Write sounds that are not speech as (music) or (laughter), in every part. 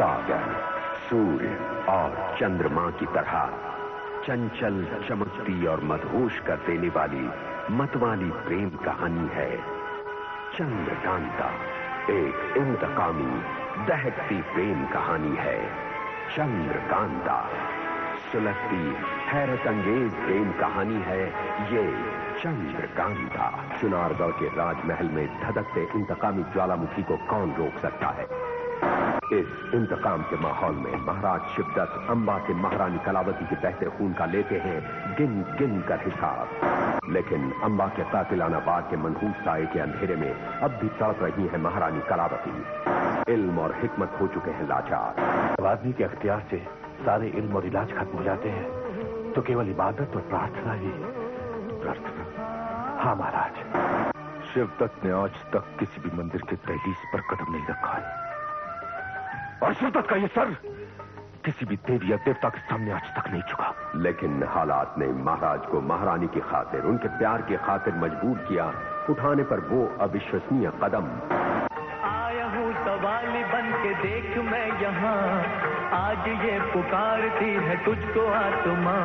सागर, सूर्य और चंद्रमा की तरह चंचल, चमकती और मदहोश कर देने वाली मतवाली प्रेम कहानी है। चंद्रकांता एक इंतकामी, दहकती प्रेम कहानी है। चंद्रकांता, सुलगती हैरत अंगेज प्रेम कहानी है। ये चंद्रकांता चुनारगढ़ के राजमहल में धधकते इंतकामी ज्वालामुखी को कौन रोक सकता है? इस इंतकाम के माहौल में महाराज शिवदत्त अंबा से महारानी कलावती के बहते खून का लेते हैं गिन गिन कर हिसाब। लेकिन अंबा के कातिलाना बाग के मनहूस साय के अंधेरे में अब भी तड़प रही है महारानी कलावती। इल्म और हिकमत हो चुके हैं लाचार। आदमी के अख्तियार से सारे इल्म और इलाज खत्म हो जाते हैं तो केवल इबादत और प्रार्थना ही प्रार्थना हाँ महाराज। शिवदत्त ने आज तक किसी भी मंदिर के दहलीज पर कदम नहीं रखा है। और शिवदत्त का ये सर किसी भी देवी या देवता के सामने आज तक नहीं चुका लेकिन हालात ने महाराज को महारानी की खातिर उनके प्यार की खातिर मजबूर किया। उठाने पर वो अविश्वसनीय कदम। आया हूँ सवाली बन के देख मैं यहाँ। आज ये पुकारती है तुझको आत्मा।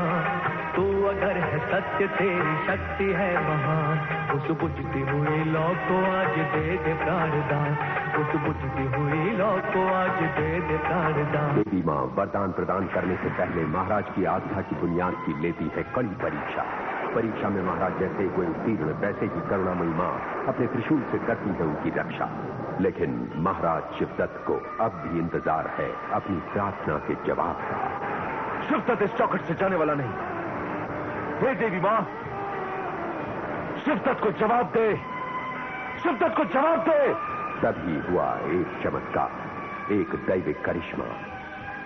तू अगर है सत्य तेरी शक्ति है महान उस बुझती हुई लौ को आज दे दे प्राणदान। उस बुझती हुई लौ को आज दे दे प्राणदान। देवी माँ वरदान प्रदान करने से पहले महाराज की आस्था की बुनियाद की लेती है कड़ी परीक्षा। परीक्षा में महाराज जैसे कोई उत्तीर्ण वैसे ही करुणामयी माँ अपने त्रिशूल से करती है उनकी रक्षा। लेकिन महाराज शिवदत्त को अब भी इंतज़ार है अपनी प्रार्थना के जवाब का। शिवदत्त इस चौकट से जाने वाला नहीं। हे देवी माँ शिवदत्त को जवाब दे शिवदत्त को जवाब दे। तभी हुआ एक चमत्कार एक दैविक करिश्मा।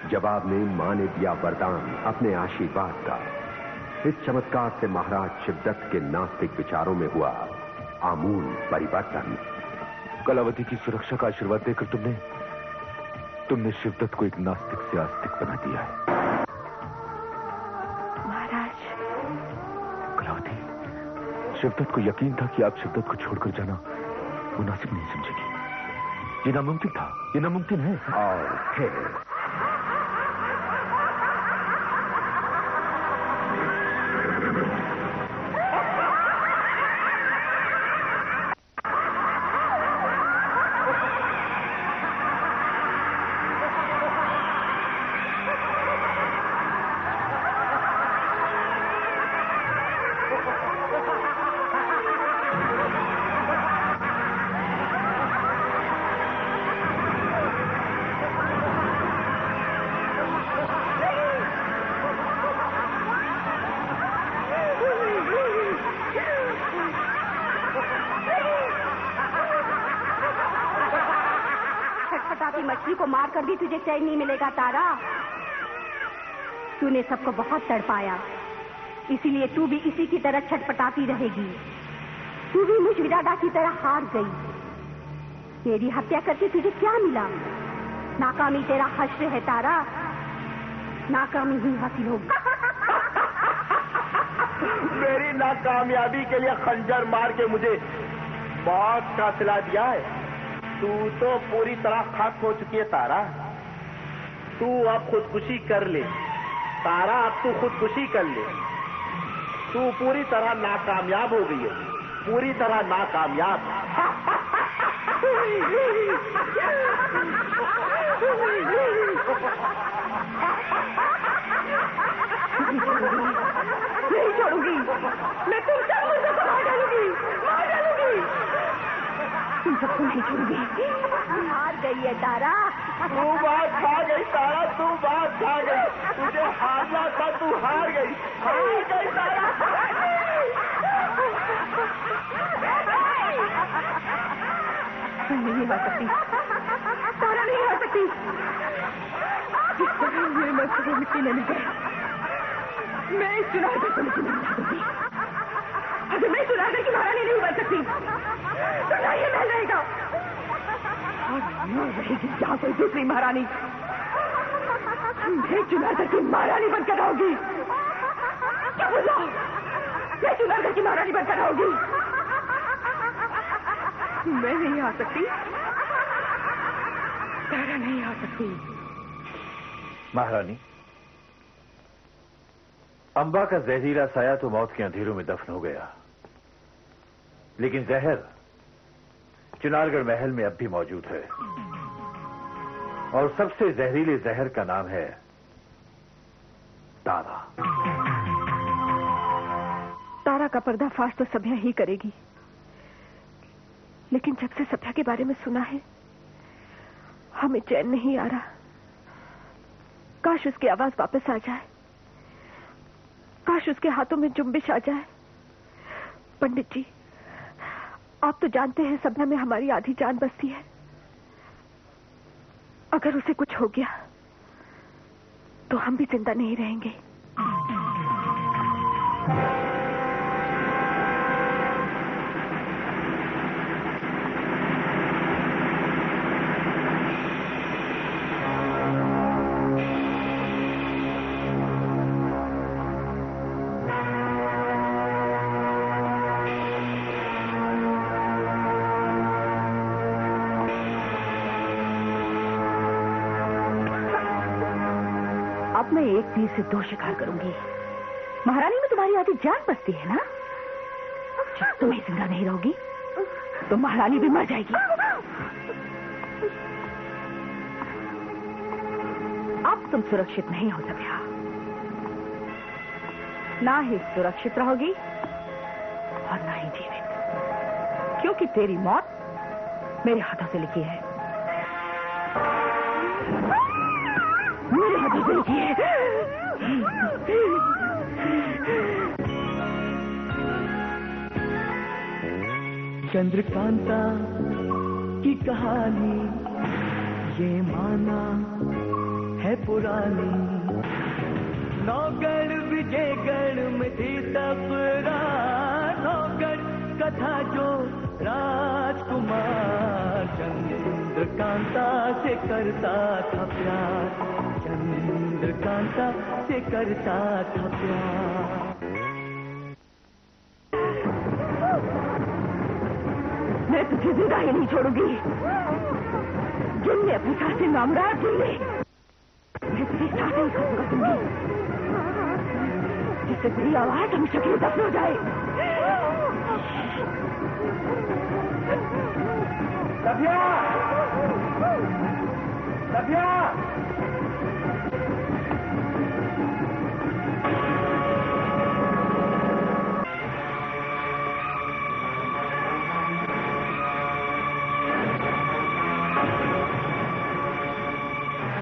जवाब में माँ ने दिया वरदान अपने आशीर्वाद का। इस चमत्कार से महाराज शिवदत्त के नास्तिक विचारों में हुआ आमूल परिवर्तन। कलावती की सुरक्षा का आशीर्वाद देकर तुमने तुमने शिवदत्त को एक नास्तिक से आस्तिक बना दिया है। शिवदत्त को यकीन था कि आप शिवदत्त को छोड़कर जाना मुनासिब नहीं समझेगी। ये नामुमकिन था। ये नामुमकिन है। और मछली को मार कर भी तुझे चैन नहीं मिलेगा, तारा। तूने सबको बहुत तड़पाया। इसीलिए तू भी इसी की तरह छटपटाती रहेगी। तू भी मुझ विराडा की तरह हार गई। तेरी हत्या करके तुझे क्या मिला? नाकामी तेरा हश्र है, तारा। नाकामी ही हासिल होगी (laughs) मेरी नाकामयाबी के लिए खंजर मार के मुझे बहुत का सिला दिया है। तू तो पूरी तरह खत्म हो चुकी है, तारा। तू अब खुदकुशी कर ले। तारा, अब तू खुदकुशी कर ले। तू पूरी तरह नाकामयाब हो गई है। पूरी तरह नाकामयाब। नहीं छोड़ूँगी। मैं तुम सब मुझे को मार डालूँगी मार डालूँगी तुम सबको छोड़ूँगी। हार गई है तारा। तू बात खा गई तारा तू बात खा गई। तुझे हारना था तू हार गई। हार गई तारा। नहीं हो सकती तारा नहीं हो सकती मेरे मस्त को मिट्टी न मिल मैं इस चुनाव को समझ नहीं सकती अगर मैं चुनाव की महारानी नहीं बन सकती रहेगा रहेगी यहाँ कोई दूसरी महारानी मैं चुनाव की महारानी बनकर रहूँगी क्या बोला? मैं चुनाव की महारानी बनकर रहूँगी मैं नहीं आ सकती। तारा नहीं आ सकती। महारानी, अंबा का जहरीला साया तो मौत के अंधेरों में दफन हो गया। लेकिन जहर चुनारगढ़ महल में अब भी मौजूद है। और सबसे जहरीले जहर का नाम है तारा। तारा का पर्दाफाश तो सभ्या ही करेगी। लेकिन जब से सभ्या के बारे में सुना है, हमें चैन नहीं आ रहा। काश उसकी आवाज़ वापस आ जाए। काश उसके हाथों में जुम्बिश आ जाए। पंडित जी आप तो जानते हैं सबना में हमारी आधी जान बसती है। अगर उसे कुछ हो गया तो हम भी ज़िंदा नहीं रहेंगे। मैं एक तीर से दो शिकार करूँगी। महारानी में तुम्हारी आधी जान बसती है ना? जब तुम ही ज़िंदा नहीं रहोगी तो महारानी भी मर जाएगी। अब तुम सुरक्षित नहीं हो सभ्या ना ही सुरक्षित रहोगी और ना ही जीवित। क्योंकि तेरी मौत मेरे हाथों से लिखी है। चंद्रकांता की कहानी, ये माना है पुरानी। नौगढ़ विजयगढ़ में थी तपरा नौगढ़ कथा जो राजकुमार चंद्रकांता से करता था प्यार। चंद्रकांता से करता था प्यार। मैं तुझे ज़िंदा ही नहीं छोड़ूँगी। जिनने अपनी सासे नामराज जी ले मैं तुझे साथ ही खत्म कर जिससे तेरी आवाज़ हमेशा के लिए दफन हो जाए। सभ्या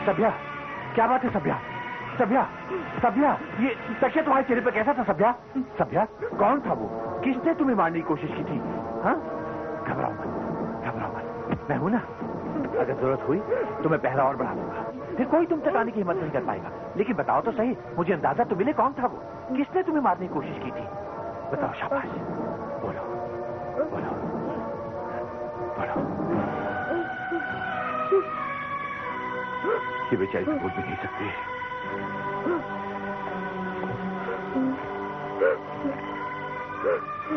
सभ्या? क्या बात है, सभ्या? सभ्या? सभ्या? ये तकिया तुम्हारे चेहरे पर कैसा था, सभ्या? सभ्या, कौन था वो? किसने तुम्हें मारने की कोशिश की थी? हाँ? घबराओ मत घबराओ मत। मैं हूँ ना? अगर ज़रूरत हुई तो मैं पहला और बढ़ा दूँगा। फिर कोई तुम तक की हिम्मत नहीं कर पाएगा। लेकिन बताओ तो सही, मुझे अंदाज़ा तो मिले कौन था वो? किसने तुम्हें मारने की कोशिश की थी? बताओ, शाबाश। बोलो बोलो बोलो। ये बेचारी तो बोल भी नहीं सकती।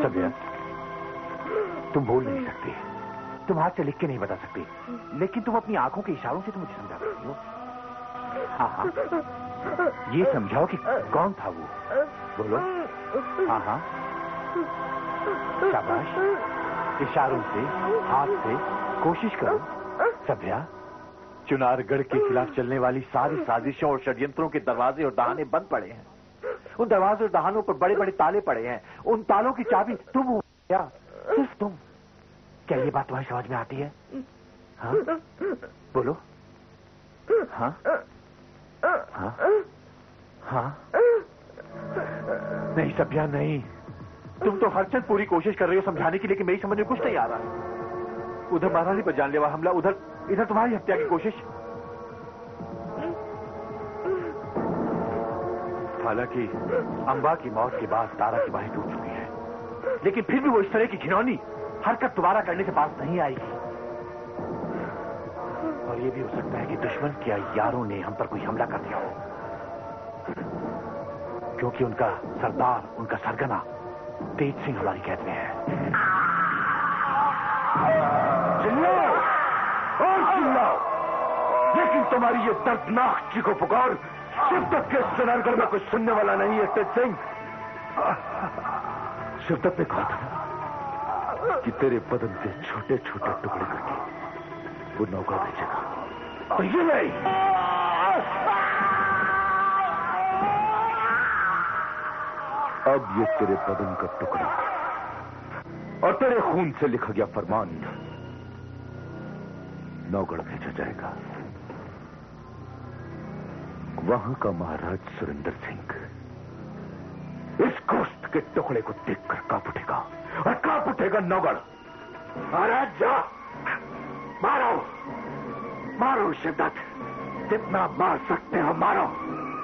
सभ्या, तुम बोल नहीं सकती। तुम हाथ से लिख के नहीं बता सकती। लेकिन तुम अपनी आँखों के इशारों से तो मुझे समझा सकती हो। हाँ हाँ। ये समझाओ कि कौन था वो? बोलो। हाँ हाँ। शाबाश। इशारों से, हाथ से कोशिश करो। सभ्या चुनारगढ़ के खिलाफ चलने वाली सारी साजिशों और षड्यंत्रों के दरवाजे और दहाने बंद पड़े हैं। उन दरवाजों और दहानों पर बड़े बड़े ताले पड़े हैं। उन तालों की चाबी, तुम हो क्या सिर्फ़ तुम। क्या ये बात तुम्हारी समझ में आती है? हाँ? बोलो। हाँ? हाँ? हाँ? नहीं, सभ्या, नहीं। तुम तो हर चंद पूरी कोशिश कर रही हो समझाने की लेकिन मेरी समझ में कुछ नहीं आ रहा उधर महारानी पर जानलेवा हमला, उधर इधर तुम्हारी हत्या की कोशिश। हालाँकि, अंबा की मौत के बाद तारा की बाहें टूट चुकी है। लेकिन फिर भी वो इस तरह की घिनौनी, हरकत दोबारा करने से बात नहीं आएगी। और ये भी हो सकता है कि दुश्मन के यारों ने हम पर कोई हमला कर दिया हो। क्योंकि उनका सरदार, उनका सरगना तेज सिंह हमारी कैद में है। लेकिन तुम्हारी ये दर्दनाक चीखो पुकार शिवदत्त के सुनारगढ़ में कुछ सुनने वाला नहीं है, तेज सिंह। शिवदत्त ने कहा था कि तेरे बदन के छोटे छोटे टुकड़े करके वो नौका भेजेगा। और ये नहीं। अब ये तेरे बदन का टुकड़ा और तेरे खून से लिखा गया फरमान नौगढ़ भेजा जाएगा। वहाँ का महाराज सुरेंद्र सिंह। इस गोश्त के टुकड़े को देखकर काँप उठेगा और काँप उठेगा नौगढ़। महाराज, जा। मारो। मारो शिद्दत जितना मार सकते हो, मारो।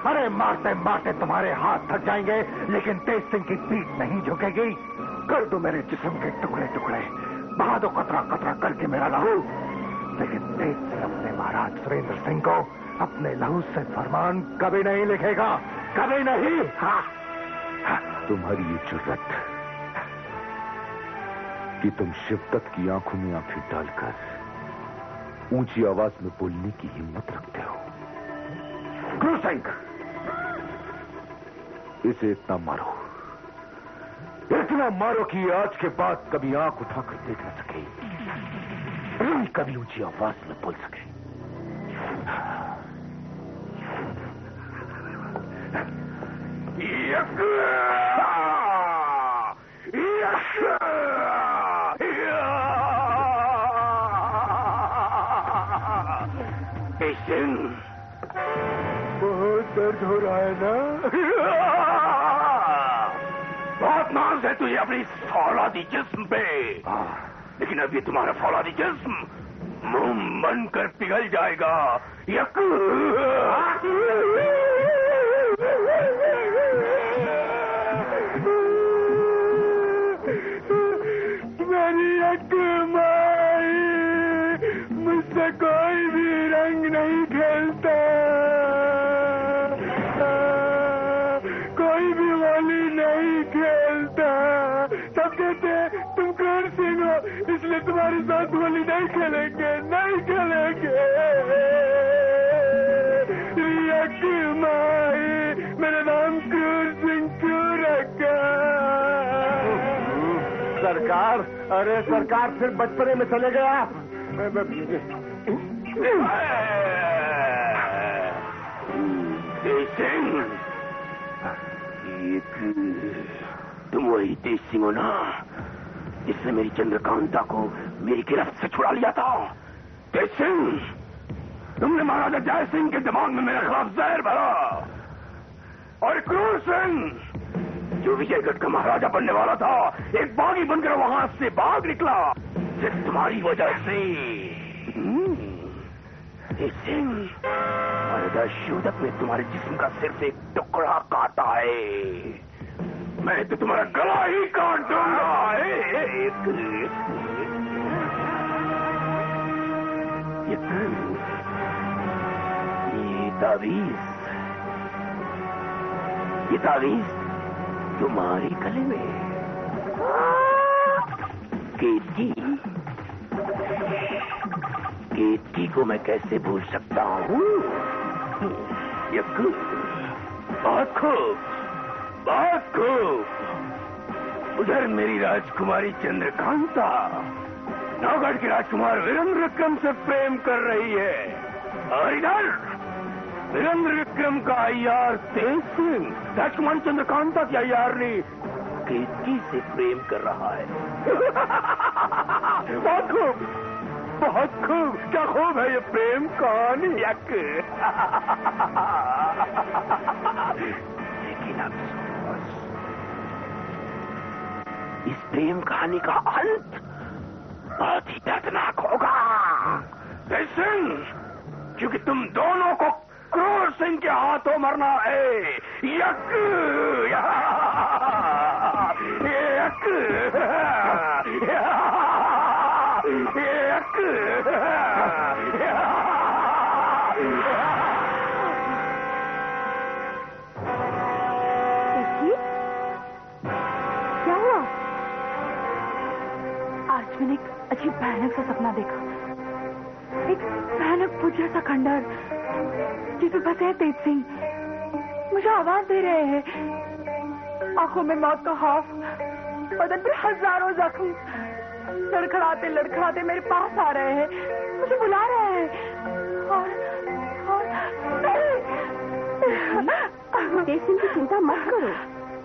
अरे, मारते मारते तुम्हारे हाथ थक जाएँगे, लेकिन तेज सिंह की पीठ नहीं झुकेगी। कर दो मेरे जिस्म के टुकड़े टुकड़े। बहा दो कतरा कतरा करके मेरा लहू लेकिन तेज सिंह अपने महाराज सुरेंद्र सिंह को अपने लहू से फरमान कभी नहीं लिखेगा कभी नहीं। हाँ, हाँ, तुम्हारी ये ज़रूरत कि तुम शिवदत्त की आँखों में आँखें डालकर ऊँची आवाज़ में बोलने की हिम्मत रखते हो। गुरु इसे इतना मारो। इतना मारो कि आज के बाद कभी आँख उठाकर देख न सके। कभी ऊँची आवाज़ में बोल सके। बहुत दर्द हो रहा है ना? बहुत नाज है तुझे अपनी फौलादी जिस्म पे। लेकिन अब ये तुम्हारा फौलादी जिस्म मुँह बन कर पिघल जाएगा। यक होली नहीं खेलता सब कहते हैं, तुम क्रूर सिंह हो इसलिए तुम्हारे साथ होली नहीं खेलेंगे नहीं खेलेंगे माई मेरा नाम क्रूर सिंह क्यों रखा सरकार अरे सरकार फिर बचपने में चले गया सिंह एक तुम वही तेज सिंह हो ना, जिसने मेरी चंद्रकांता को मेरी गिरफ्त से छुड़ा लिया था। तेज सिंह, तुमने महाराजा जय सिंह के दिमाग में मेरे खिलाफ जहर भरा। और क्रूर सिंह, जो विजयगढ़ का महाराजा बनने वाला था, एक बागी बनकर वहाँ से भाग निकला। सिर्फ़ तुम्हारी वजह से शिवदत्त ने तुम्हारे जिस्म का सिर्फ़ एक टुकड़ा काटा है। मैं तो तुम्हारा गला ही काट दूँगा। ये तावीज ये तावीज तुम्हारे गले में। केतकी केतकी को मैं कैसे भूल सकता हूँ? बहुत खूब बहुत खूब उधर मेरी राजकुमारी चंद्रकांता। नौगढ़ के राजकुमार वीरेंद्र विक्रम से प्रेम कर रही है। और इधर वीरेंद्र विक्रम का अयार तेज सिंह, राजकुमारी चंद्रकांता की अयारनी केतकी से प्रेम कर रहा है। (laughs) बहुत खूब बहुत खूब। क्या खूब है ये प्रेम कहानी? यक। लेकिन अफसोस इस प्रेम कहानी का अंत बहुत ही दर्दनाक होगा। सिंह क्योंकि तुम दोनों को क्रूर सिंह के हाथों मरना है। यक। यक। देखी अजीब भयानक सा सपना देखा। एक भयानक पूज्य सा खंडर जिसमें बसे हैं तेज सिंह। मुझे आवाज़ दे रहे हैं। आँखों में मौत का खौफ बदन पर हज़ारों जख्म। लड़खड़ाते लड़खड़ाते मेरे पास आ रहे हैं। मुझे बुला रहे हैं। और, तेज सिंह की चिंता मत करो।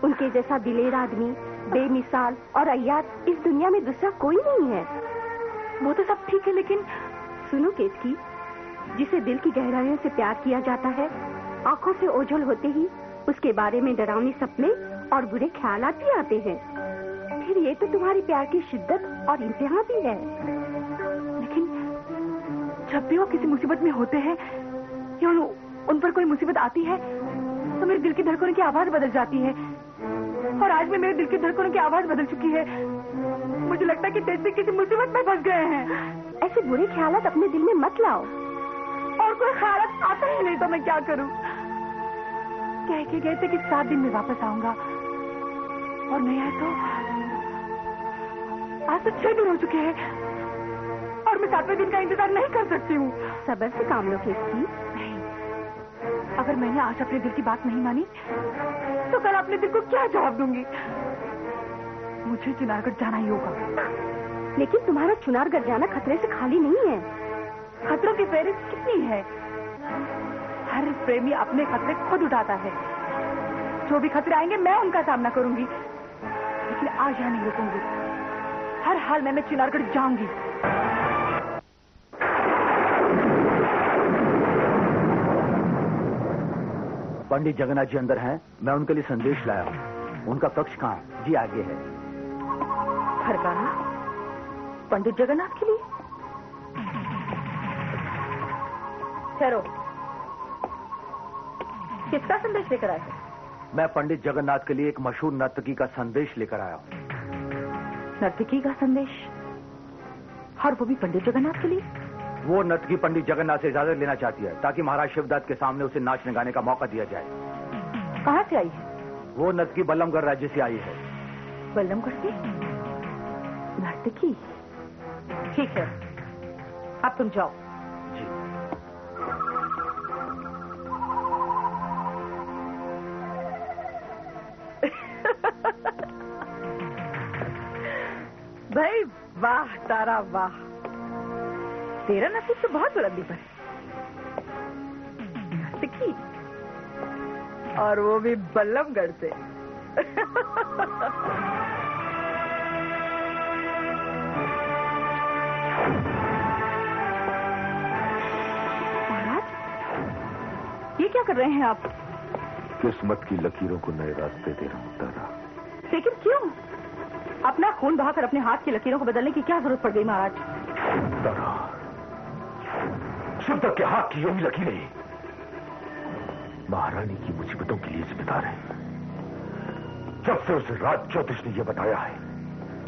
उनके जैसा दिलेर आदमी बेमिसाल और अयाद इस दुनिया में दूसरा कोई नहीं है। वो तो सब ठीक है, लेकिन सुनो केतकी, जिसे दिल की गहराइयों से प्यार किया जाता है, आँखों से ओझल होते ही उसके बारे में डरावनी सपने और बुरे ख्याल भी आते हैं। फिर ये तो तुम्हारी प्यार की शिद्दत और इम्तिहान भी है। लेकिन जब भी वो किसी मुसीबत में होते हैं या उन पर कोई मुसीबत आती है तो मेरे दिल की धड़कनों की आवाज़ बदल जाती है। और आज भी मेरे दिल की धड़कनों की आवाज़ बदल चुकी है। मुझे लगता है कि तेज किसी मुसीबत में फंस गए हैं। ऐसे बुरे ख्याल अपने दिल में मत लाओ। और कोई ख्याल आता ही नहीं तो मैं क्या करूँ? कह के गए थे कि सात दिन में वापस आऊँगा। और नहीं आए तो आज तो छह दिन हो चुके हैं। और मैं सातवें दिन का इंतज़ार नहीं कर सकती हूँ। सबर से काम लो नहीं। अगर मैंने आज अपने दिल की बात नहीं मानी तो कल अपने दिल को क्या जवाब दूँगी? मुझे चुनारगढ़ जाना ही होगा। लेकिन तुम्हारा चुनारगढ़ जाना खतरे से खाली नहीं है। खतरों की फेहरिस्त कितनी है? हर प्रेमी अपने खतरे खुद उठाता है। जो भी खतरे आएँगे मैं उनका सामना करूँगी। लेकिन आज यहाँ नहीं रुकूँगी। हर हाल में मैं चिनारगढ़ जाऊँगी। पंडित जगन्नाथ जी अंदर हैं। मैं उनके लिए संदेश लाया हूँ। उनका कक्ष कहाँ? है? जी आगे है। फरकाना पंडित जगन्नाथ के लिए? ठहरो। किसका संदेश लेकर आए हैं? मैं पंडित जगन्नाथ के लिए एक मशहूर नर्तकी का संदेश लेकर आया हूँ। नर्तकी का संदेश? और वो भी पंडित जगन्नाथ के लिए? वो नर्तकी पंडित जगन्नाथ से इजाज़त लेना चाहती है ताकि महाराज शिवदत्त के सामने उसे नाचने गाने का मौका दिया जाए। कहाँ से आई है? वो नर्तकी बल्लमगढ़ राज्य से आई है। बल्लमगढ़ से? नर्तकी ठीक है। अब तुम जाओ। जी। (laughs) भाई वाह तारा वाह। तेरा नसीब तो बहुत बुलंदी पर है। नर्तकी और वो भी बल्लमगढ़ से। (laughs) क्या कर रहे हैं आप? किस्मत की लकीरों को नए रास्ते दे रहा हूँ तारा लेकिन क्यों? अपना खून बहाकर अपने हाथ की लकीरों को बदलने की क्या ज़रूरत पड़ गई महाराज? तारा शिवदत्त के हाथ की यही लकीरें। महारानी की मुसीबतों के लिए जिम्मेदार है। जब से उसे राज ज्योतिष ने यह बताया है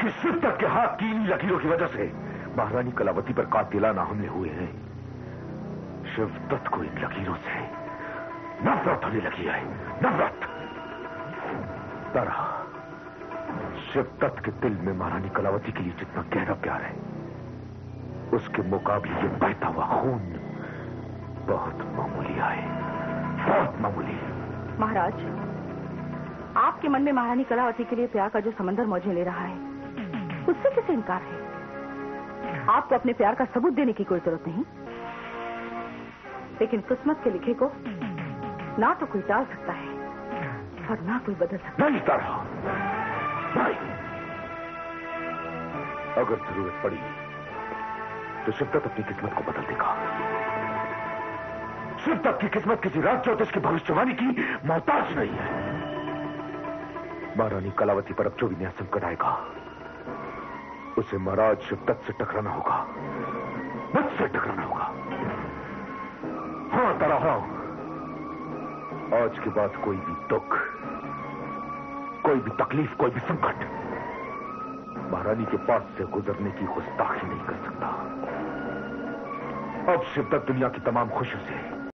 कि शिवदत्त के हाथ की इन लकीरों की वजह से महारानी कलावती पर कातिलाना हमले हुए हैं शिवदत्त को इन लकीरों से नफरत होने लगी है। नफरत। तारा शिवदत्त के दिल में महारानी कलावती के लिए जितना गहरा प्यार है, उसके मुकाबले ये बहता हुआ खून बहुत मामूली है बहुत मामूली। महाराज, आपके मन में महारानी कलावती के लिए प्यार का जो समंदर मौजे ले रहा है, उससे किसे इनकार है? आपको अपने प्यार का सबूत देने की कोई ज़रूरत नहीं। लेकिन किस्मत के लिखे को ना तो कोई टाल सकता है और ना कोई बदल सकता नहीं तारा अगर ज़रूरत पड़ी तो शिवदत्त अपनी किस्मत को बदल देगा। शिवदत्त की किस्मत किसी राज ज्योतिष की भविष्यवाणी की मोहताज नहीं है। महारानी कलावती पर अब जो भी नया संकट आएगा, उसे महाराज शिवदत्त से टकराना होगा। मुझसे टकराना होगा। हाँ तारा हाँ। आज के बाद कोई भी दुख, कोई भी तकलीफ़, कोई भी संकट महारानी के पास से गुजरने की गुस्ताखी नहीं कर सकता। अब शिवदत्त दुनिया की तमाम खुशियों से